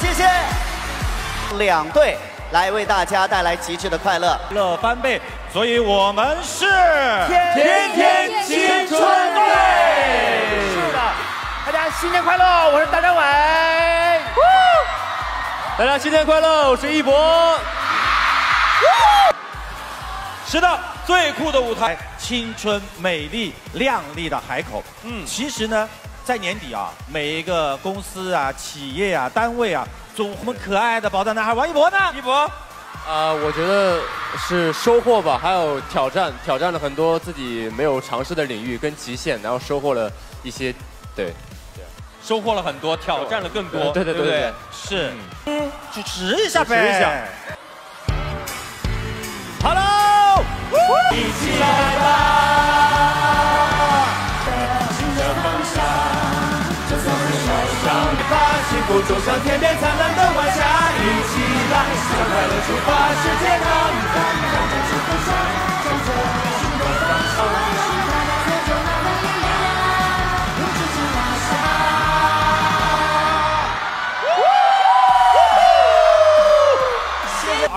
谢谢。两队来为大家带来极致的快乐，乐翻倍，所以我们是天天青春队。是的，大家新年快乐！我是大张伟。大家新年快乐！我是一博。是的，最酷的舞台，青春、美丽、靓丽的海口。嗯，其实呢，在年底啊，每一个公司啊、企业啊、单位啊，总我们可爱的宝藏男孩王一博呢？一博，啊，我觉得是收获吧，还有挑战，挑战了很多自己没有尝试的领域跟极限，然后收获了一些，对，收获了很多，挑战了更多，对对对对，是，嗯，主持一下呗，主持一下。Hello，一起来吧，把幸福种上天边灿烂的晚霞，一起来，向快乐出发，世界高，向着幸福上，向着新的方向。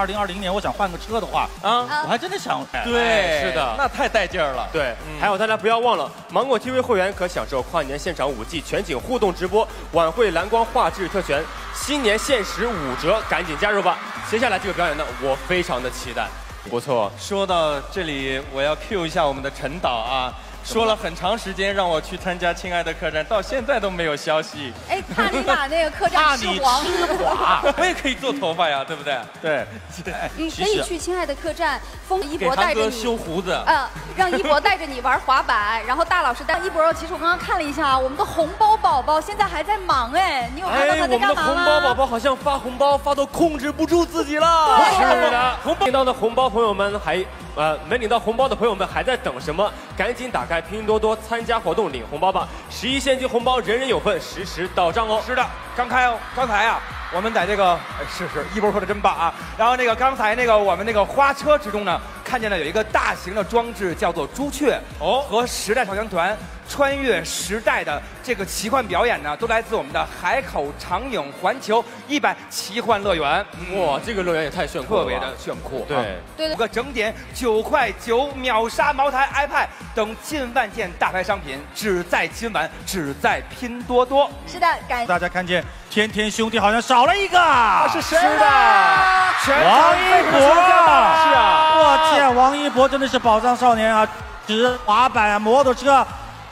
二零二零年，我想换个车的话，啊，我还真的想，对，是的，那太带劲儿了。对，还有大家不要忘了，芒果 TV 会员可享受跨年现场五 G 全景互动直播，晚会蓝光画质特权，新年限时五折，赶紧加入吧！接下来这个表演呢，我非常的期待，不错。说到这里，我要 cue 一下我们的陈导啊。说了很长时间让我去参加《亲爱的客栈》，到现在都没有消息。哎，怕你把那个客栈怕你吃黄。吃垮，我也可以做头发呀，对不对？对。你可以去《亲爱的客栈》，封一博带着你。修胡子。呃，让一博带着你玩滑板，然后大老师带一博。其实我刚刚看了一下，我们的红包宝宝现在还在忙哎，你有看到他哎，在我们的干嘛？红包宝宝好像发红包发到控制不住自己了。对是的，红包领到的红包朋友们还呃没领到红包的朋友们还在等什么？赶紧打开拼多多参加活动领红包吧！十一现金红包人人有份，实时到账哦。是的，刚开刚才啊，我们在这个是是一博说的真棒啊。然后那个刚才那个我们那个花车之中呢，看见了有一个大型的装置，叫做朱雀哦，和时代少年团穿越时代的这个奇幻表演呢，都来自我们的海口长影环球一百奇幻乐园。哇，这个乐园也太炫酷了，特别的炫酷。对啊对对五个整点九块九秒杀茅台、iPad 等近万件大牌商品，只在今晚，只在拼多多。是的，感大家看见天天兄弟好像少了一个，是谁的？全场王一博。是啊，博真的是宝藏少年啊！直滑板啊，摩托车，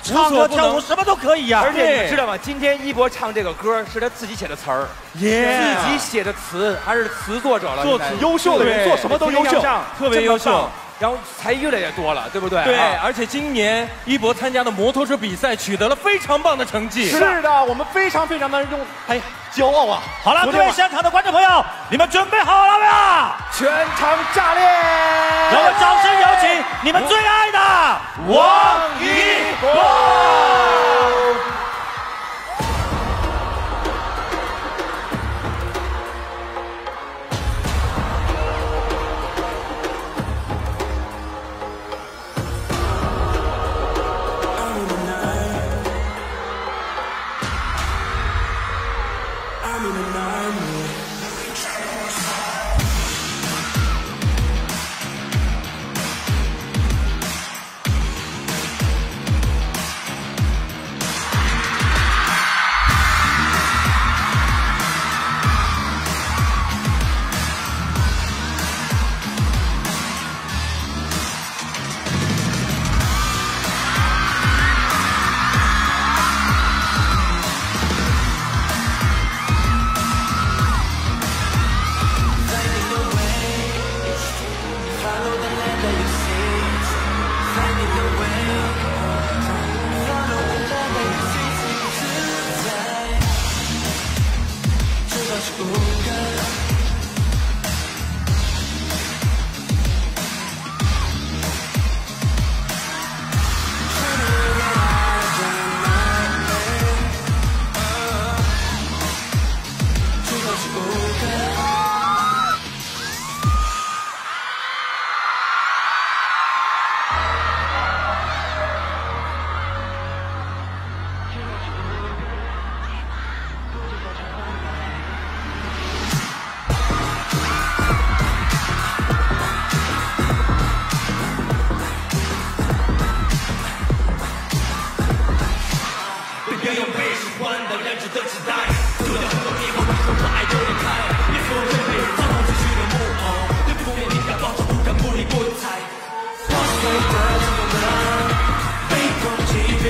唱歌跳舞什么都可以呀、而且你知道吗？今天一博唱这个歌是他自己写的词儿，耶。自己写的词，还是词作者了。作词优秀的人做什么都优秀。特别优秀然后才越来越多了，对不对？对，啊而且今年一博参加的摩托车比赛取得了非常棒的成绩。是的，我们非常非常的用，哎，骄傲啊！好了，各位现场的观众朋友，你们准备好了没有？全场炸裂！让我们掌声有请你们最爱的王一博。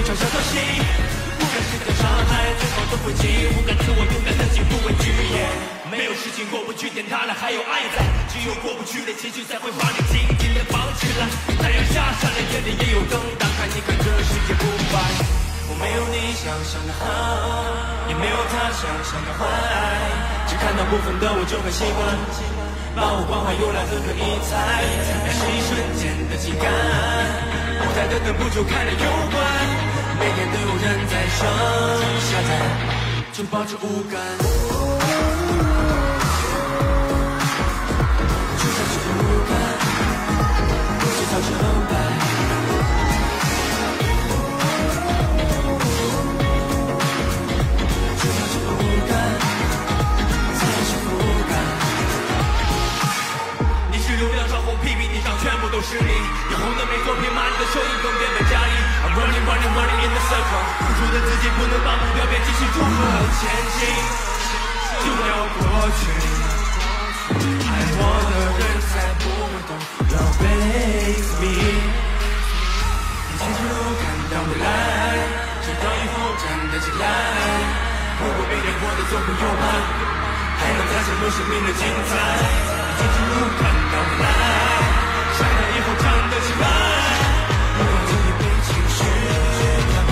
击变成小偷袭，不敢实践伤害，最后都会记，不敢自我勇敢的心不畏惧。没有事情过不去，点它了还有爱在，只有过不去的情绪才会把你紧紧的绑起来。太阳下山了，夜里也有灯，打开你看这世界不白。我没有你想象的好，也没有他想象的坏，只看到部分的我就很习惯，把我关怀由来何可以猜？那是一瞬间的情感，舞台的灯不就开了又关，每天都有人在上下台，就保持无感。就算是无感，至少是明白。总会有爱，还能再享受生命的精彩。你清楚看到未来，晒到以后站得起来。不要轻易被情绪打败，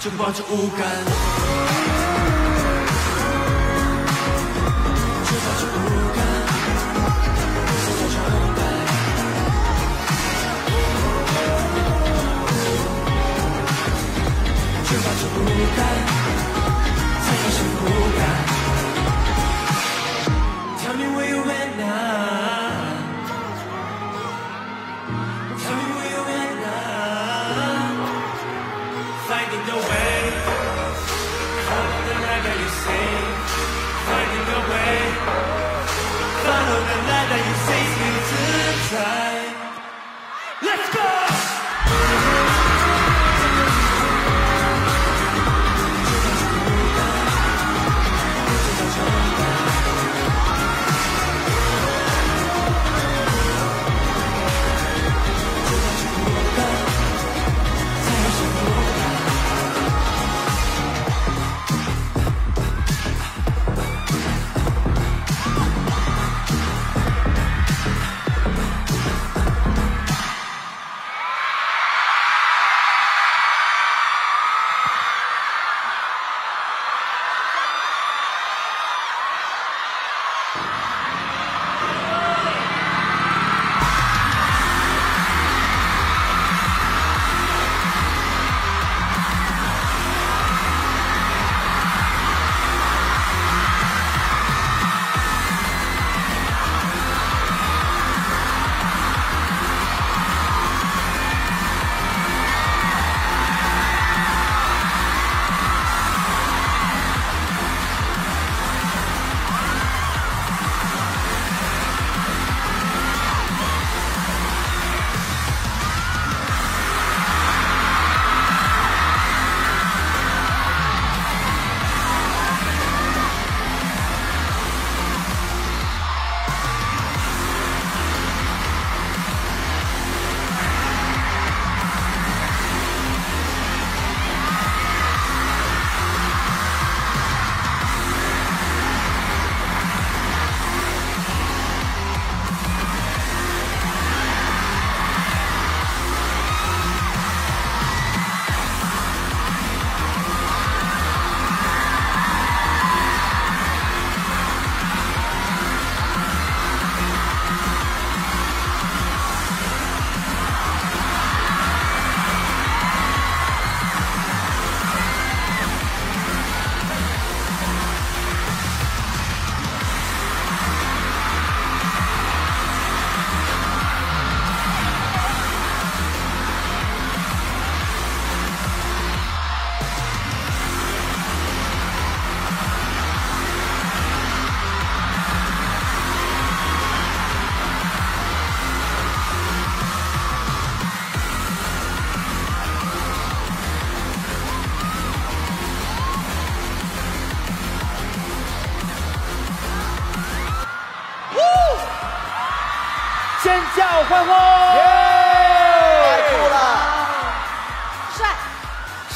就保持无感。Let's go.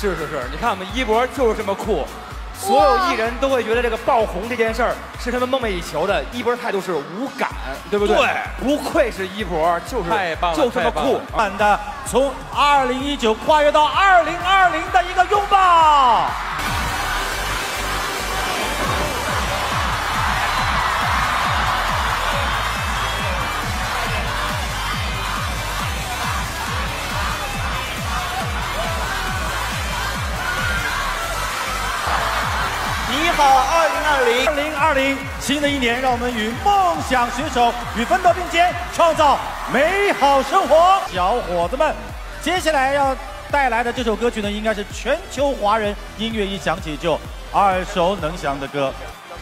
是是是，你看我们一博就是这么酷，所有艺人都会觉得这个爆红这件事儿是他们梦寐以求的。一博态度是无感，对不对？对，不愧是一博，就是太棒了就这么酷太棒了。版的从二零一九跨越到二零二零的一个拥抱。好，二零二零二。零二零新的一年，让我们与梦想携手，与奋斗并肩，创造美好生活。小伙子们，接下来要带来的这首歌曲呢，应该是全球华人音乐一响起就耳熟能详的歌，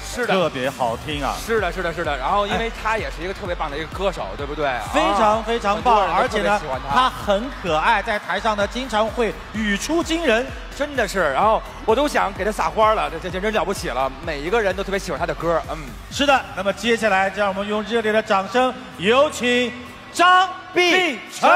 是的，特别好听啊。是的，是的，是的。然后，因为他也是一个特别棒的一个歌手，对不对？非常啊非常棒，而且呢他很可爱，在台上呢经常会语出惊人。真的是。然后我都想给他撒花了，这这简直了不起了。每一个人都特别喜欢他的歌，嗯。是的，那么接下来，让我们用热烈的掌声，有请张碧晨。